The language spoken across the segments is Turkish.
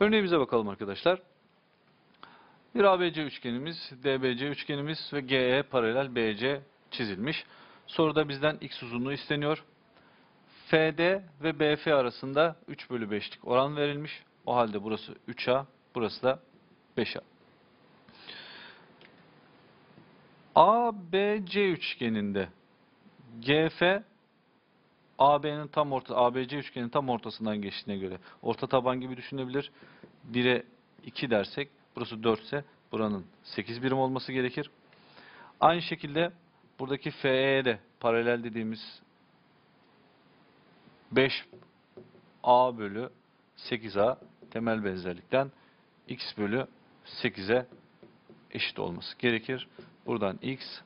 Örneğimize bakalım arkadaşlar. Bir ABC üçgenimiz, DBC üçgenimiz ve GE paralel BC çizilmiş. Soruda bizden x uzunluğu isteniyor. FD ve BF arasında 3 bölü 5'lik oran verilmiş. O halde burası 3A, burası da 5A. ABC üçgeninde GF AB'nin tam orta ABC üçgenin tam ortasından geçtiğine göre orta taban gibi düşünebilir. 1'e 2 dersek burası 4 ise buranın 8 birim olması gerekir. Aynı şekilde buradaki FE'ye de paralel dediğimiz 5A bölü 8A temel benzerlikten x bölü 8'e eşit olması gerekir. Buradan x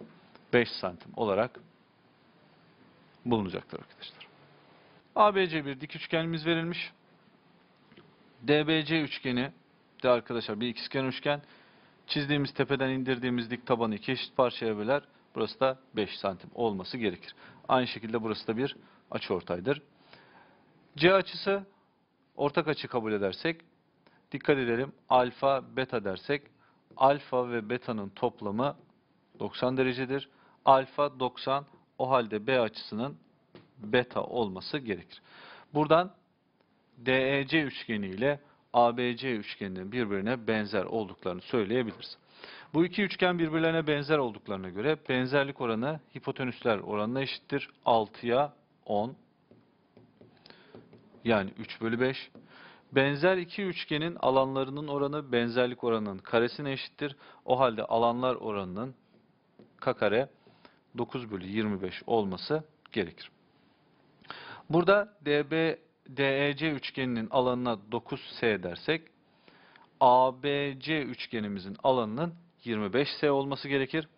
5 santim olarak bulunacaktır arkadaşlar. ABC bir dik üçgenimiz verilmiş. DBC üçgeni de arkadaşlar bir ikizkenar üçgen. Çizdiğimiz tepeden indirdiğimiz dik tabanı iki eşit parçaya böler. Burası da 5 santim olması gerekir. Aynı şekilde burası da bir açıortaydır. C açısı ortak açı kabul edersek dikkat edelim alfa beta dersek alfa ve beta'nın toplamı 90 derecedir. Alfa 90 o halde B açısının beta olması gerekir. Buradan DEC üçgeni ile ABC üçgeninin birbirine benzer olduklarını söyleyebiliriz. Bu iki üçgen birbirlerine benzer olduklarına göre benzerlik oranı hipotenüsler oranına eşittir. 6'ya 10 yani 3 bölü 5. Benzer iki üçgenin alanlarının oranı benzerlik oranının karesine eşittir. O halde alanlar oranının k kare 9 bölü 25 olması gerekir. Burada DB, DEC üçgeninin alanına 9S dersek ABC üçgenimizin alanının 25S olması gerekir.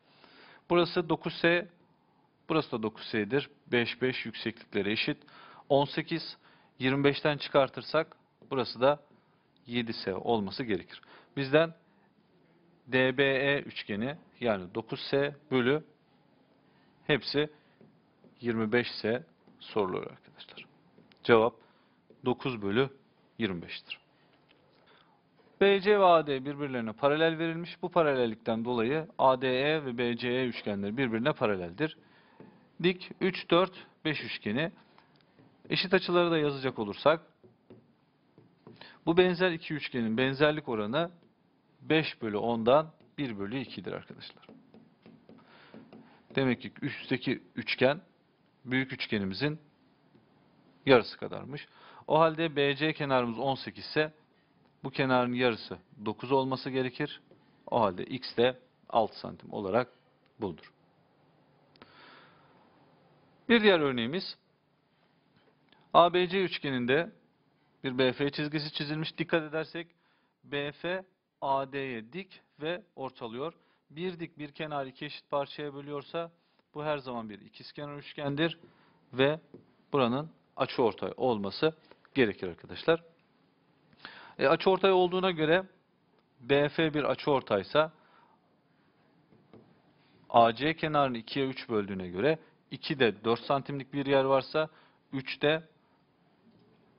Burası 9S, burası da 9S'dir. 5, 5 yükseklikleri eşit. 18, 25'ten çıkartırsak burası da 7S olması gerekir. Bizden DBE üçgeni yani 9S bölü hepsi 25S soruluyor arkadaşlar. Cevap 9 bölü 25'tir. BC ve AD birbirlerine paralel verilmiş. Bu paralellikten dolayı ADE ve BCE üçgenleri birbirine paraleldir. Dik 3, 4, 5 üçgeni. Eşit açıları da yazacak olursak bu benzer iki üçgenin benzerlik oranı 5 bölü 10'dan 1 bölü 2'dir arkadaşlar. Demek ki üstteki üçgen büyük üçgenimizin yarısı kadarmış. O halde BC kenarımız 18 ise bu kenarın yarısı 9 olması gerekir. O halde x de 6 santim olarak bulunur. Bir diğer örneğimiz ABC üçgeninde bir BF çizgisi çizilmiş. Dikkat edersek BF AD'ye dik ve ortalıyor. Bir dik bir kenar iki eşit parçaya bölüyorsa bu her zaman bir ikizkenar üçgendir ve buranın açıortay olması gerekir arkadaşlar. E, açıortay olduğuna göre BF bir açıortaysa AC kenarını 2'ye 3 böldüğüne göre 2'de 4 santimlik bir yer varsa 3'de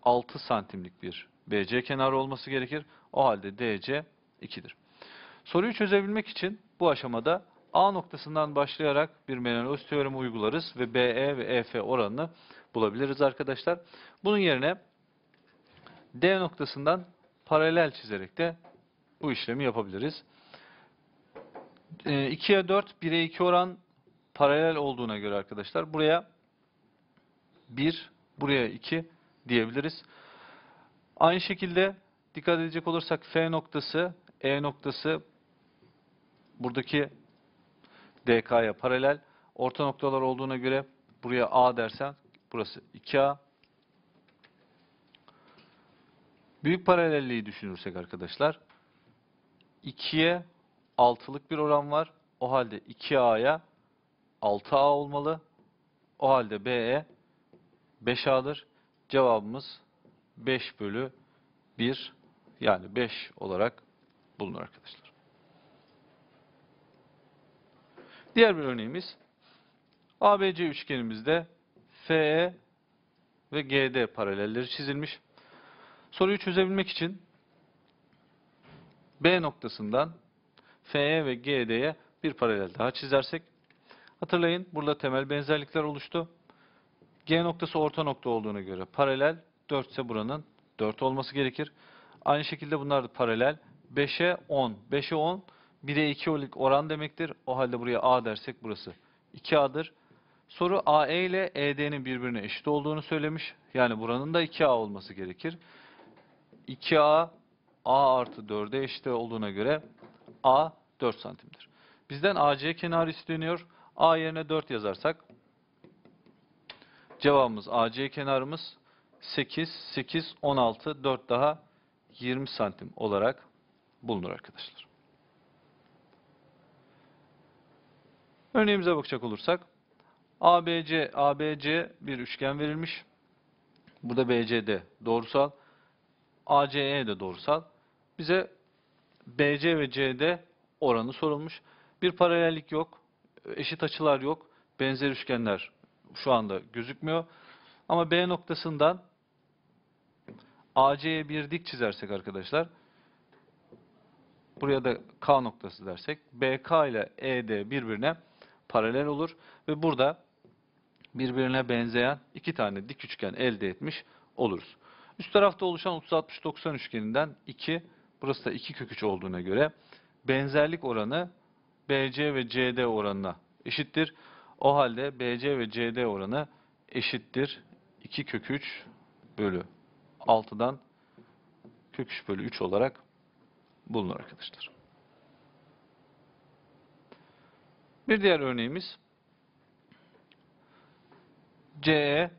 6 santimlik bir BC kenarı olması gerekir. O halde DC 2'dir. Soruyu çözebilmek için bu aşamada A noktasından başlayarak bir Menelaus teoremi uygularız ve BE ve EF oranını bulabiliriz arkadaşlar. Bunun yerine D noktasından paralel çizerek de bu işlemi yapabiliriz. 2'ye 4, 1'e 2 oran paralel olduğuna göre arkadaşlar buraya 1, buraya 2 diyebiliriz. Aynı şekilde dikkat edecek olursak F noktası, E noktası buradaki DK'ya paralel. Orta noktalar olduğuna göre buraya A dersen burası 2A. Büyük paralelliği düşünürsek arkadaşlar 2'ye 6'lık bir oran var. O halde 2A'ya 6A olmalı. O halde BE 5A'dır. Cevabımız 5 bölü 1 yani 5 olarak bulunur arkadaşlar. Diğer bir örneğimiz ABC üçgenimizde FE ve GD paralelleri çizilmiş. Soruyu çözebilmek için B noktasından FE ve GD'ye bir paralel daha çizersek hatırlayın burada temel benzerlikler oluştu. G noktası orta nokta olduğuna göre paralel 4 ise buranın 4 olması gerekir. Aynı şekilde bunlar da paralel. 5'e 10. 5'e 10 1'e 2 oran demektir. O halde buraya A dersek burası 2A'dır. Soru AE ile ED'nin birbirine eşit olduğunu söylemiş. Yani buranın da 2A olması gerekir. 2A A artı 4'e eşit olduğuna göre A 4 santimdir. Bizden AC kenarı isteniyor. A yerine 4 yazarsak cevabımız AC kenarımız 8, 8, 16, 4 daha 20 santim olarak bulunur arkadaşlar. Örneğimize bakacak olursak ABC, ABC bir üçgen verilmiş. Burada BCD doğrusal. ACE de doğrusal. Bize BC ve CD oranı sorulmuş. Bir paralellik yok. Eşit açılar yok. Benzer üçgenler şu anda gözükmüyor. Ama B noktasından AC'ye bir dik çizersek arkadaşlar buraya da K noktası dersek BK ile ED birbirine paralel olur ve burada birbirine benzeyen iki tane dik üçgen elde etmiş oluruz. Üst tarafta oluşan 30-60-90 üçgeninden 2, burası da 2 kök 3 olduğuna göre benzerlik oranı BC ve CD oranına eşittir. O halde BC ve CD oranı eşittir. 2 kök 3 bölü 6'dan kök 3 bölü 3 olarak bulunur arkadaşlar. Bir diğer örneğimiz CE,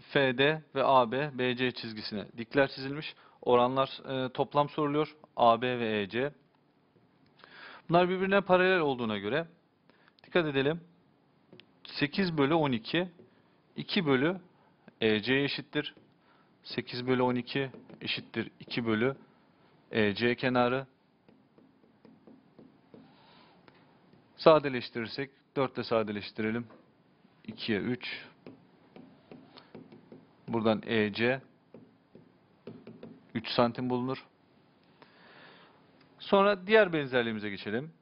FD ve AB, BC çizgisine dikler çizilmiş. Oranlar e, toplam soruluyor. AB ve EC. Bunlar birbirine paralel olduğuna göre dikkat edelim. 8 bölü 12 2 bölü EC eşittir. 8 bölü 12 eşittir 2 bölü EC kenarı. Sadeleştirirsek 4 ile sadeleştirelim. 2'ye 3. Buradan EC 3 santim bulunur. Sonra diğer benzerliğimize geçelim.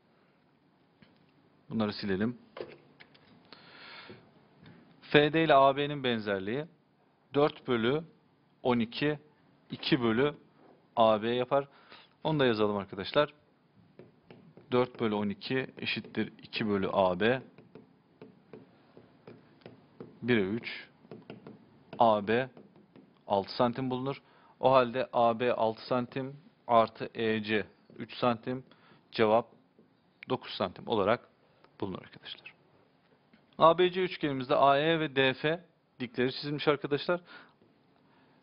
Bunları silelim. FD ile AB'nin benzerliği 4 bölü 12 2 bölü AB yapar. Onu da yazalım arkadaşlar. 4 bölü 12 eşittir 2 bölü AB. 1'e 3 AB 6 santim bulunur. O halde AB 6 santim artı EC 3 santim cevap 9 santim olarak bulunur arkadaşlar. ABC üçgenimizde AE ve DF dikleri çizilmiş arkadaşlar.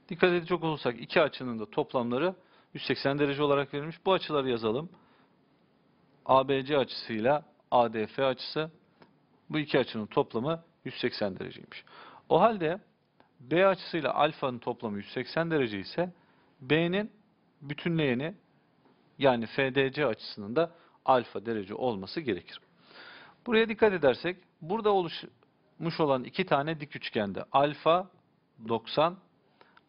Dikkat edecek olursak iki açının da toplamları 180 derece olarak verilmiş. Bu açıları yazalım. ABC açısıyla ADF açısı bu iki açının toplamı 180 dereceymiş. O halde B açısıyla alfanın toplamı 180 derece ise B'nin bütünleyeni yani FDC açısının da alfa derece olması gerekir. Buraya dikkat edersek burada oluşmuş olan iki tane dik üçgende alfa 90,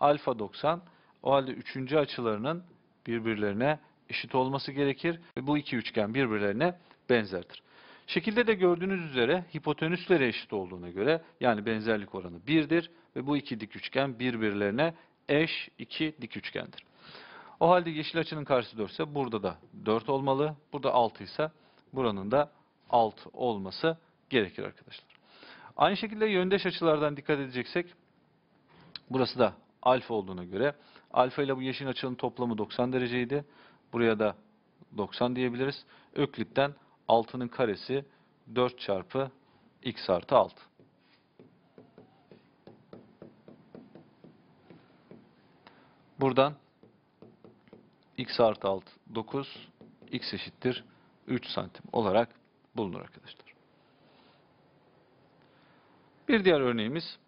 alfa 90 o halde üçüncü açılarının birbirlerine eşit olması gerekir ve bu iki üçgen birbirlerine benzerdir. Şekilde de gördüğünüz üzere hipotenüsleri eşit olduğuna göre yani benzerlik oranı 1'dir ve bu iki dik üçgen birbirlerine eş iki dik üçgendir. O halde yeşil açının karşısı 4 ise burada da 4 olmalı. Burada 6 ise buranın da 6 olması gerekir arkadaşlar. Aynı şekilde yöndeş açılardan dikkat edeceksek burası da alfa olduğuna göre alfa ile bu yeşil açının toplamı 90 dereceydi. Buraya da 90 diyebiliriz. Öklit'ten 6'nın karesi 4 çarpı x artı 6. Buradan x artı 6 9 x eşittir 3 santim olarak bulunur arkadaşlar. Bir diğer örneğimiz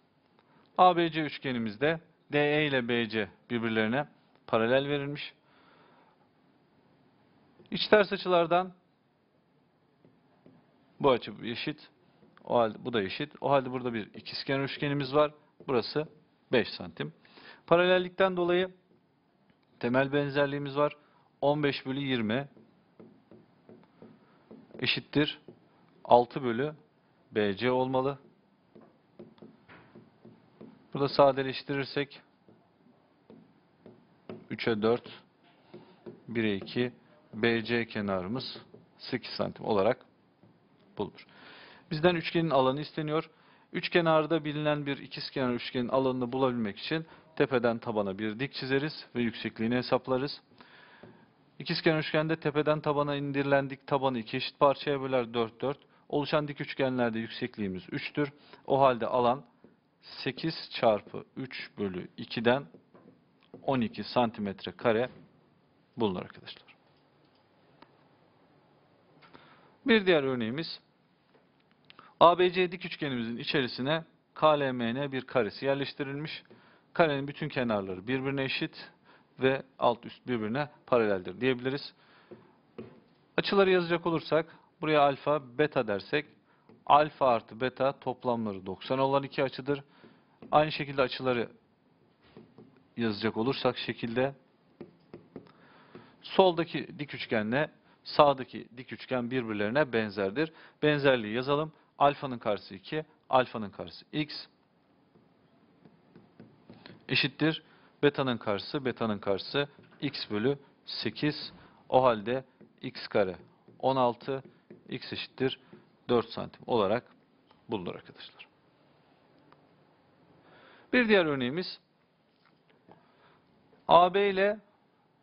ABC üçgenimizde DE ile BC birbirlerine paralel verilmiş. İç ters açılardan bu açı eşit. O halde bu da eşit. O halde burada bir ikizkenar üçgenimiz var. Burası 5 santim. Paralellikten dolayı temel benzerliğimiz var. 15 bölü 20 eşittir 6 bölü BC olmalı. Burada sadeleştirirsek 3'e 4 1'e 2 BC kenarımız 8 santim olarak bulunur. Bizden üçgenin alanı isteniyor. Üç kenarda bilinen bir ikizkenar üçgenin alanını bulabilmek için tepeden tabana bir dik çizeriz ve yüksekliğini hesaplarız. İkizkenar üçgende tepeden tabana indirilen dik tabanı iki eşit parçaya böler 4 4. Oluşan dik üçgenlerde yüksekliğimiz 3'tür. O halde alan 8 çarpı 3 bölü 2'den 12 santimetre kare bulunur arkadaşlar. Bir diğer örneğimiz ABC dik üçgenimizin içerisine KLMN bir karesi yerleştirilmiş. Karenin bütün kenarları birbirine eşit ve alt üst birbirine paraleldir diyebiliriz. Açıları yazacak olursak buraya alfa, beta dersek alfa artı beta toplamları 90 olan iki açıdır. Aynı şekilde açıları yazacak olursak şekilde soldaki dik üçgenle sağdaki dik üçgen birbirlerine benzerdir. Benzerliği yazalım. Alfanın karşısı 2, alfanın karşısı x eşittir. Beta'nın karşısı, beta'nın karşısı x bölü 8. O halde x kare 16, x eşittir 4 santim olarak bulunur arkadaşlar. Bir diğer örneğimiz AB ile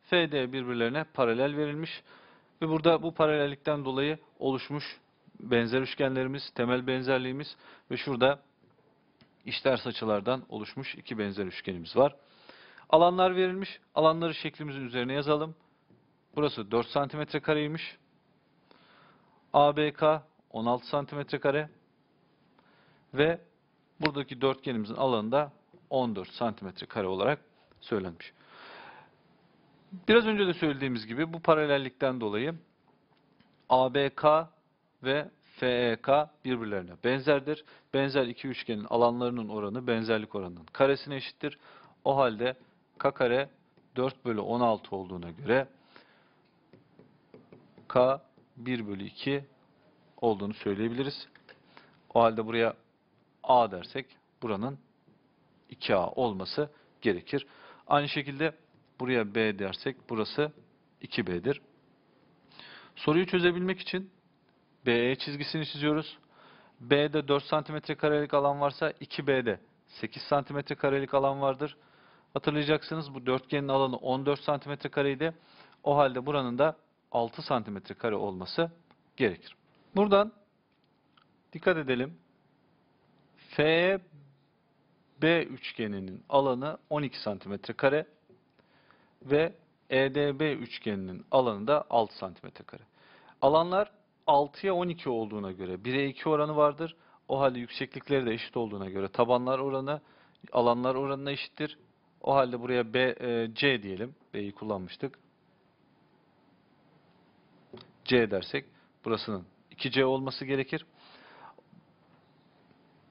FD birbirlerine paralel verilmiş ve burada bu paralellikten dolayı oluşmuş benzer üçgenlerimiz, temel benzerliğimiz ve şurada işters açılardan oluşmuş iki benzer üçgenimiz var. Alanlar verilmiş. Alanları şeklimizin üzerine yazalım. Burası 4 santimetre kareymiş. ABK 16 santimetre kare ve buradaki dörtgenimizin alanı da 14 santimetre kare olarak söylenmiş. Biraz önce de söylediğimiz gibi bu paralellikten dolayı ABK ve FEK birbirlerine benzerdir. Benzer iki üçgenin alanlarının oranı benzerlik oranının karesine eşittir. O halde K kare 4 bölü 16 olduğuna göre K 1 bölü 2 olduğunu söyleyebiliriz. O halde buraya A dersek buranın 2A olması gerekir. Aynı şekilde buraya B dersek burası 2B'dir. Soruyu çözebilmek için BE çizgisini çiziyoruz. B'de 4 cm karelik alan varsa 2B'de 8 cm karelik alan vardır. Hatırlayacaksınız bu dörtgenin alanı 14 cm kareydi. O halde buranın da 6 cm kare olması gerekir. Buradan dikkat edelim. FB üçgeninin alanı 12 cm kare ve EDB üçgeninin alanı da 6 cm kare. Alanlar 6'ya 12 olduğuna göre 1'e 2 oranı vardır. O halde yükseklikleri de eşit olduğuna göre tabanlar oranı alanlar oranına eşittir. O halde buraya B, e, C diyelim. B'yi kullanmıştık. C dersek burasının 2C olması gerekir.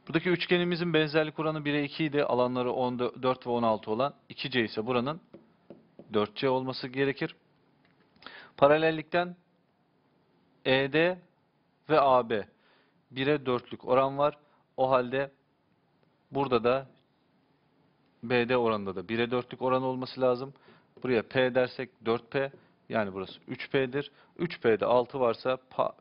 Buradaki üçgenimizin benzerlik oranı 1'e 2 idi. Alanları 14 ve 16 olan 2C ise buranın 4C olması gerekir. Paralellikten ED ve AB 1'e 4'lük oran var. O halde burada da BD oranında da 1'e 4'lük oran olması lazım. Buraya P dersek 4P yani burası 3P'dir. 3P'de 6 varsa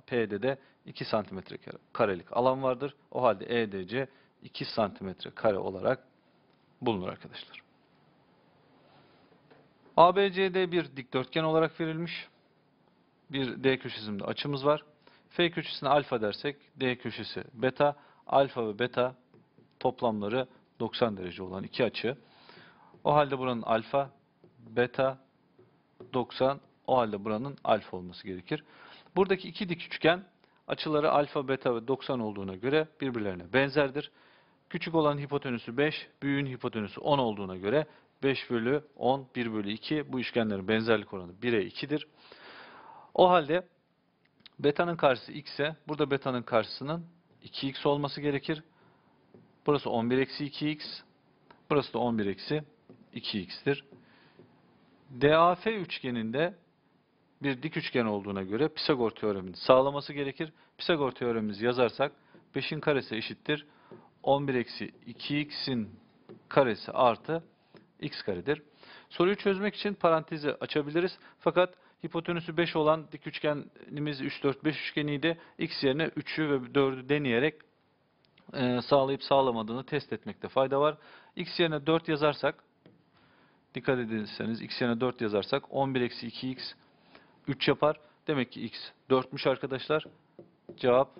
P'de de 2 santimetre karelik alan vardır. O halde EDC 2 santimetre kare olarak bulunur arkadaşlar. ABCD bir dikdörtgen olarak verilmiş. Bir D köşesinde açımız var. F köşesine alfa dersek D köşesi beta. Alfa ve beta toplamları 90 derece olan iki açı. O halde buranın alfa, beta 90. O halde buranın alfa olması gerekir. Buradaki iki dik üçgen açıları alfa, beta ve 90 olduğuna göre birbirlerine benzerdir. Küçük olan hipotenüsü 5, büyüğün hipotenüsü 10 olduğuna göre 5 bölü 10, 1 bölü 2 bu üçgenlerin benzerlik oranı 1'e 2'dir. O halde beta'nın karşısı x ise burada beta'nın karşısının 2x olması gerekir. Burası 11 eksi 2x. Burası da 11 eksi 2x'tir. DAF üçgeninde bir dik üçgen olduğuna göre Pisagor teoremini sağlaması gerekir. Pisagor teoremimizi yazarsak 5'in karesi eşittir 11 eksi 2x'in karesi artı x karedir. Soruyu çözmek için parantezi açabiliriz. Fakat hipotenüsü 5 olan dik üçgenimiz 3, 4, 5 üçgeniydi. x yerine 3'ü ve 4'ü deneyerek e, sağlayıp sağlamadığını test etmekte fayda var. x yerine 4 yazarsak, dikkat ederseniz x yerine 4 yazarsak 11 eksi 2x 3 yapar. Demek ki x 4'müş arkadaşlar. Cevap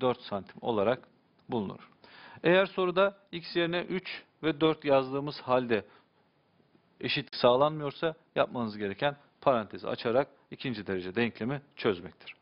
4 santim olarak bulunur. Eğer soruda x yerine 3 ve 4 yazdığımız halde eşit sağlanmıyorsa yapmanız gereken parantezi açarak ikinci derece denklemi çözmektir.